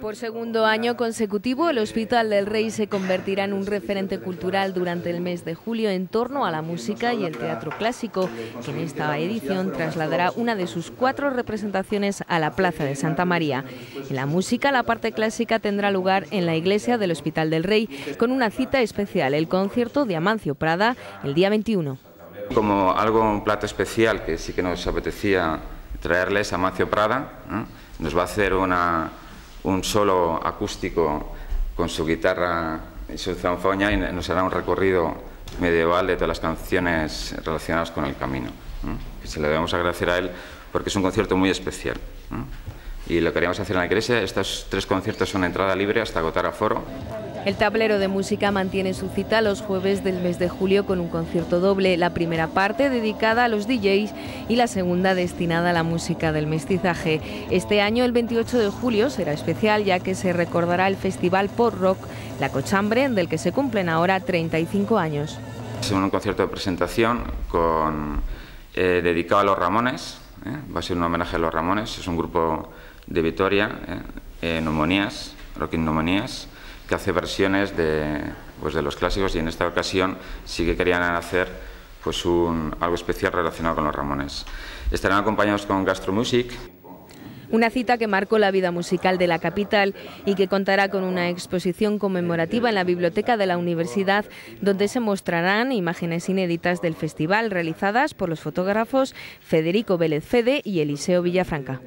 Por segundo año consecutivo, el Hospital del Rey se convertirá en un referente cultural durante el mes de julio en torno a la música y el teatro clásico, que en esta edición trasladará una de sus cuatro representaciones a la Plaza de Santa María. En la música, la parte clásica tendrá lugar en la iglesia del Hospital del Rey, con una cita especial, el concierto de Amancio Prada, el día 21. Como algo, un plato especial que sí que nos apetecía traerles a Amancio Prada, nos va a hacer una un solo acústico con su guitarra y su zanfoña y nos hará un recorrido medieval de todas las canciones relacionadas con el camino. Que se le debemos agradecer a él porque es un concierto muy especial. Y lo queríamos hacer en la iglesia. Estos tres conciertos son entrada libre hasta agotar aforo. El tablero de música mantiene su cita los jueves del mes de julio con un concierto doble, la primera parte dedicada a los DJs y la segunda destinada a la música del mestizaje. Este año, el 28 de julio, será especial ya que se recordará el festival Pop Rock La Cochambre, del que se cumplen ahora 35 años. Es un concierto de presentación con, eh, dedicado a los Ramones, ¿eh? va a ser un homenaje a los Ramones, es un grupo de Vitoria, ¿eh? Rock Neumonías que hace versiones de, pues de los clásicos y en esta ocasión sí que querían hacer pues un, algo especial relacionado con los Ramones. Estarán acompañados con Gastromusic. Una cita que marcó la vida musical de la capital y que contará con una exposición conmemorativa en la biblioteca de la universidad donde se mostrarán imágenes inéditas del festival realizadas por los fotógrafos Federico Vélez Fede y Eliseo Villafranca.